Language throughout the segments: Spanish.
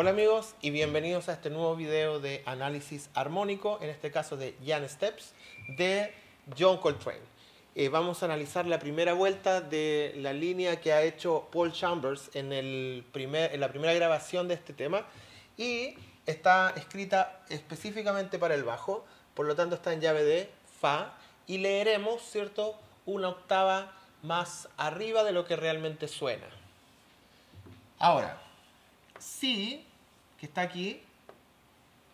Hola amigos y bienvenidos a este nuevo video de análisis armónico, en este caso de Jan Steps, de John Coltrane. Eh, vamos a analizar la primera vuelta de la línea que ha hecho Paul Chambers en, el primer, en la primera grabación de este tema y está escrita específicamente para el bajo, por lo tanto está en llave de Fa y leeremos, ¿cierto?, una octava más arriba de lo que realmente suena. Ahora, Si, que está aquí,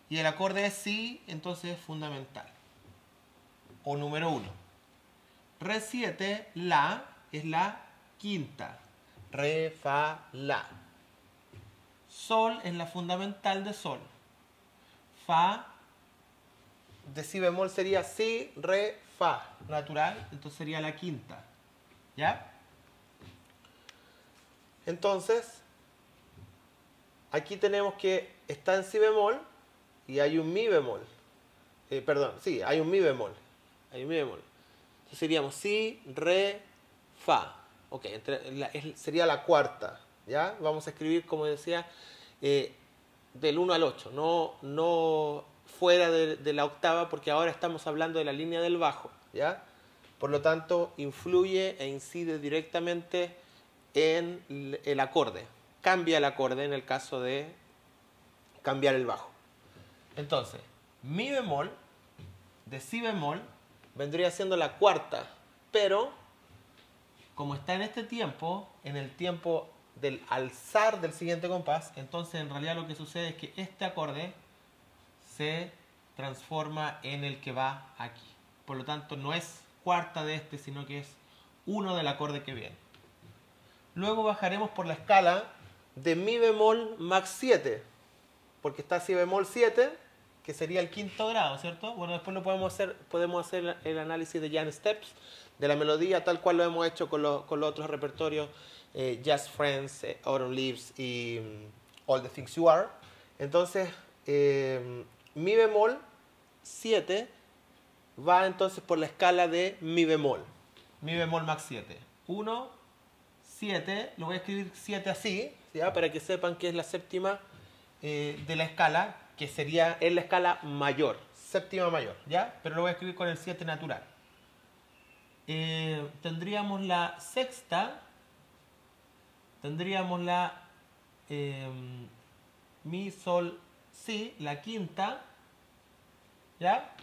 y el acorde es Si, entonces es fundamental. O número uno. Re 7, La, es la quinta. Re, Fa, La. Sol es la fundamental de Sol. Fa, de Si bemol sería Si, Re, Fa, natural, entonces sería la quinta. ¿Ya? Entonces, aquí tenemos que está en si bemol y hay un mi bemol. Eh, perdón, sí, hay un mi bemol. Hay un mi bemol. Entonces seríamos si, re, fa. Ok, sería la cuarta. ¿Ya? Vamos a escribir, como decía, eh, del 1 al 8, no, no fuera de, de, la octava, porque ahora estamos hablando de la línea del bajo. ¿Ya? Por lo tanto, influye e incide directamente en el acorde. Cambia el acorde en el caso de cambiar el bajo. Entonces, mi bemol de si bemol vendría siendo la cuarta, pero como está en este tiempo, en el tiempo del alzar del siguiente compás, entonces en realidad lo que sucede es que este acorde se transforma en el que va aquí. Por lo tanto, no es cuarta de este, sino que es uno del acorde que viene. Luego bajaremos por la escala de mi bemol max 7, porque está si bemol 7, que sería el quinto grado, ¿cierto? Bueno, después lo podemos hacer, podemos hacer el análisis de Jan Steps, de la melodía, tal cual lo hemos hecho con, los otros repertorios, eh, Just Friends, eh, Autumn Leaves y mm, All the Things You Are. Entonces, eh, mi bemol 7 va entonces por la escala de mi bemol. Mi bemol max 7. 1, 7, lo voy a escribir 7 así, ¿ya? para que sepan que es la séptima eh, de la escala, que sería en la escala mayor, séptima mayor, ¿ya? Pero lo voy a escribir con el 7 natural. Eh, tendríamos la sexta, tendríamos la eh, mi, sol, si, la quinta, ¿ya?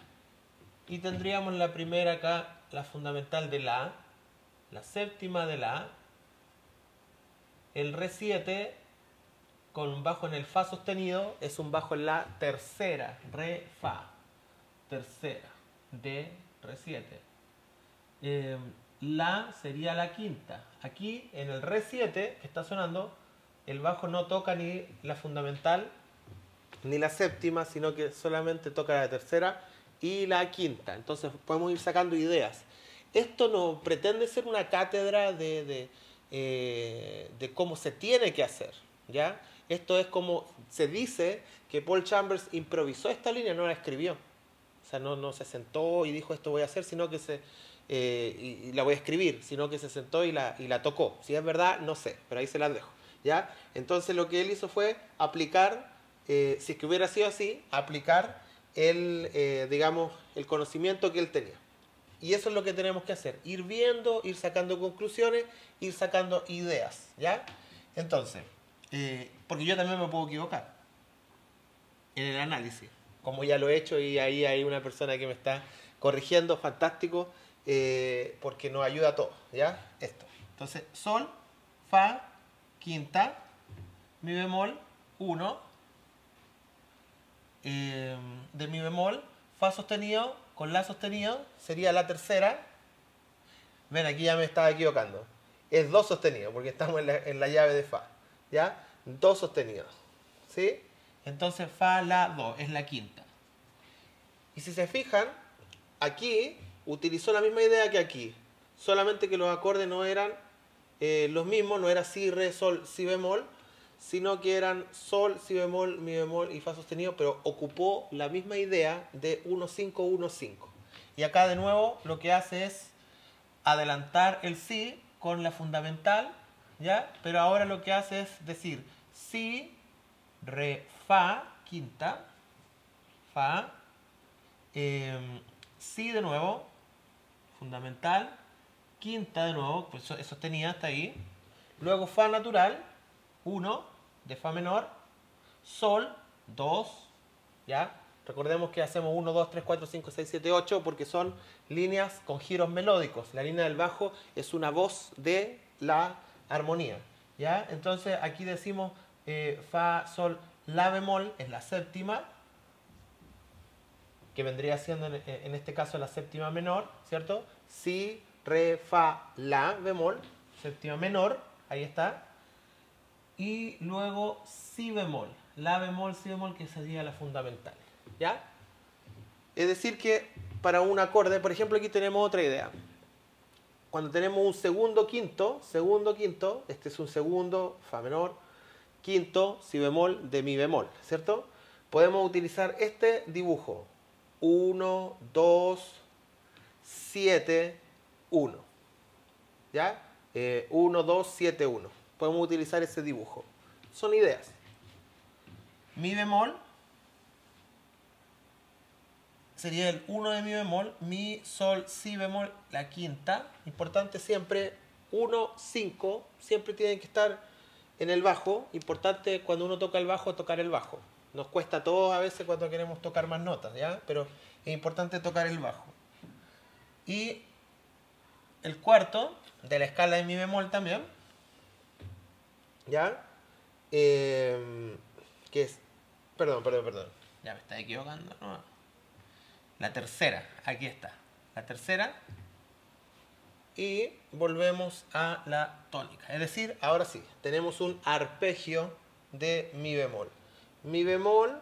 Y tendríamos la primera acá, la fundamental de la la séptima de la El Re 7 con bajo en el Fa sostenido es un bajo en la tercera, Re, Fa. Tercera, de Re 7. Eh, la sería la quinta. Aquí en el Re 7 que está sonando, el bajo no toca ni la fundamental ni la séptima, sino que solamente toca la tercera y la quinta. Entonces podemos ir sacando ideas. Esto no pretende ser una cátedra de, eh, de, cómo se tiene que hacer. ¿ya? Esto es como se dice que Paul Chambers improvisó esta línea, no la escribió. O sea, no, no se sentó y dijo esto voy a hacer, sino que se, eh, y, la voy a escribir, sino que se sentó y la, y la tocó. Si es verdad, no sé, pero ahí se la dejo. ¿ya? Entonces lo que él hizo fue aplicar, eh, si es que hubiera sido así, aplicar el, digamos, el conocimiento que él tenía. Y eso es lo que tenemos que hacer, ir viendo, ir sacando conclusiones, ir sacando ideas, ¿ya? Entonces, eh, porque yo también me puedo equivocar en el análisis, como ya lo he hecho y ahí hay una persona que me está corrigiendo, fantástico, eh, porque nos ayuda a todos, ¿ya? Esto. Entonces, sol, fa, quinta, mi bemol, 1, eh, de mi bemol, fa sostenido con la sostenido, sería la tercera. Ven, aquí ya me estaba equivocando. Es do sostenido, porque estamos en la, llave de fa. ¿Ya? Do sostenido. ¿Sí? Entonces fa, la, do, es la quinta. Y si se fijan, aquí utilizó la misma idea que aquí. Solamente que los acordes no eran eh, los mismos, no era si, re, sol, si bemol, sino que eran sol, si bemol, mi bemol y fa sostenido, pero ocupó la misma idea de 1-5-1-5. Y acá de nuevo lo que hace es adelantar el si con la fundamental, ¿ya? Pero ahora lo que hace es decir si, re, fa, quinta, fa, em, si de nuevo, fundamental, quinta de nuevo, pues sostenida hasta ahí, luego fa natural, 1 de fa menor, sol, 2, ¿ya? Recordemos que hacemos 1, 2, 3, 4, 5, 6, 7, 8 porque son líneas con giros melódicos. La línea del bajo es una voz de la armonía. ¿ya? Entonces aquí decimos eh, Fa, Sol, La bemol es la séptima, que vendría siendo en, en, este caso la séptima menor, ¿cierto? Si, Re, Fa, La bemol, séptima menor, ahí está. Y luego Si bemol, La bemol, Si bemol, que sería la fundamental. ¿Ya? Es decir que para un acorde, por ejemplo, aquí tenemos otra idea. Cuando tenemos un segundo quinto, segundo quinto, este es un segundo, fa menor, quinto, si bemol, de mi bemol, ¿cierto? Podemos utilizar este dibujo. 1, 2, 7, 1. ¿Ya? 1, 2, 7, 1. Podemos utilizar ese dibujo. Son ideas. Mi bemol sería el 1 de mi bemol, mi, sol, si bemol, la quinta. Importante siempre, 1, 5, siempre tienen que estar en el bajo. Importante cuando uno toca el bajo, tocar el bajo. Nos cuesta todo a veces cuando queremos tocar más notas, ¿ya? Pero es importante tocar el bajo. Y el cuarto, de la escala de mi bemol también, ¿ya? Eh, es, perdón, perdón, perdón. Ya me está equivocando, ¿no? La tercera, aquí está. La tercera. Y volvemos a la tónica. Es decir, ahora sí, tenemos un arpegio de mi bemol. Mi bemol,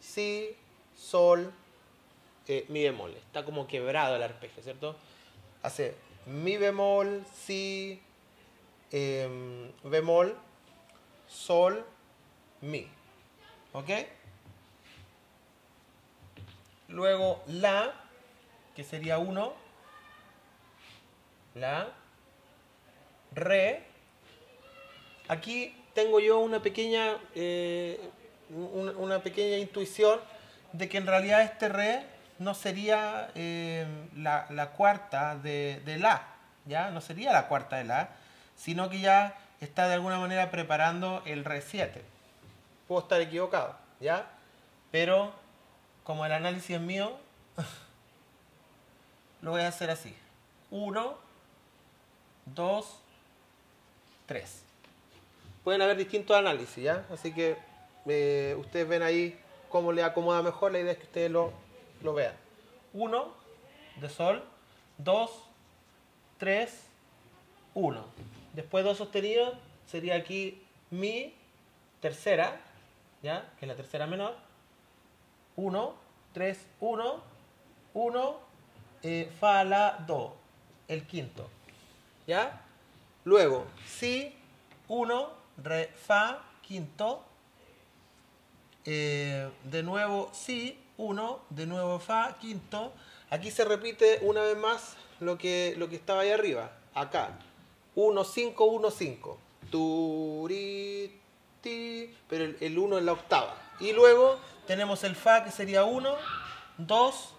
si, sol, eh, mi bemol. Está como quebrado el arpegio, ¿cierto? Hace mi bemol, si, em, bemol, sol, mi. ¿Ok? Luego la, que sería 1. La. Re. Aquí tengo yo una pequeña, eh, una, pequeña intuición de que en realidad este re no sería eh, la, cuarta de, de, la, ¿ya? No sería la cuarta de la, sino que ya está de alguna manera preparando el re 7. Puedo estar equivocado, ¿ya? Pero como el análisis es mío, lo voy a hacer así. 1, 2, 3. Pueden haber distintos análisis, ¿ya? Así que eh, ustedes ven ahí cómo le acomoda mejor. La idea es que ustedes lo, lo vean. 1 de sol, 2, 3, 1. Después dos sostenidos sería aquí mi tercera, ¿ya? Que es la tercera menor. 1, 3, 1, 1, fa, la, do, el quinto. ¿Ya? Luego, si, 1, re, fa, quinto. Eh, de nuevo, si, 1, de nuevo, fa, quinto. Aquí se repite una vez más lo que, lo que estaba ahí arriba. Acá. 1, 5, 1, 5. Turiti. Pero el 1 en la octava. Y luego tenemos el Fa que sería 1, 2,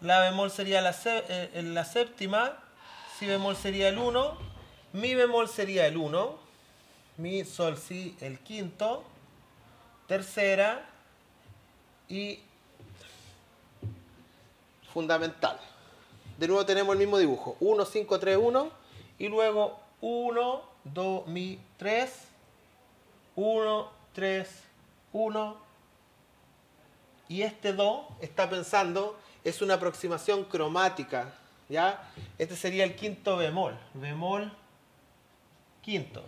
La bemol sería la, eh, la séptima, Si bemol sería el 1, Mi bemol sería el 1, Mi, Sol, Si el quinto, tercera y fundamental. De nuevo tenemos el mismo dibujo, 1, 5, 3, 1 y luego 1, 2, Mi, 3, 1, 3, 1, y este Do está pensando, es una aproximación cromática, ¿ya? Este sería el quinto bemol, bemol quinto,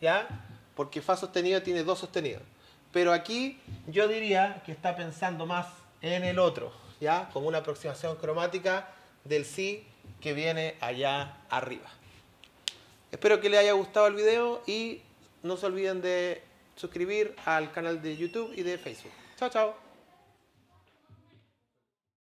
¿ya? Porque Fa sostenido tiene Do sostenido. Pero aquí yo diría que está pensando más en el otro, ¿ya? Como una aproximación cromática del Si que viene allá arriba. Espero que les haya gustado el video y no se olviden de suscribir al canal de YouTube y de Facebook. Chao, chao.